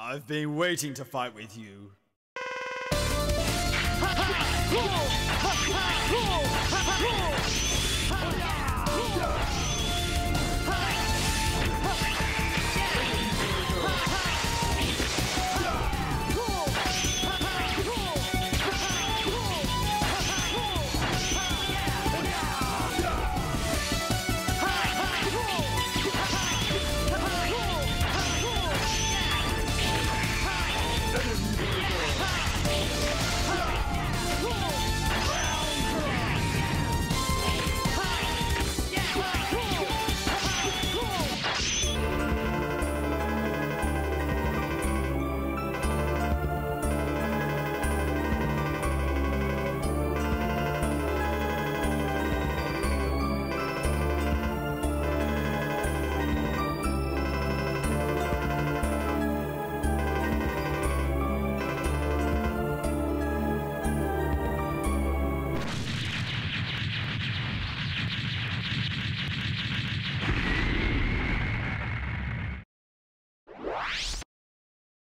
I've been waiting to fight with you.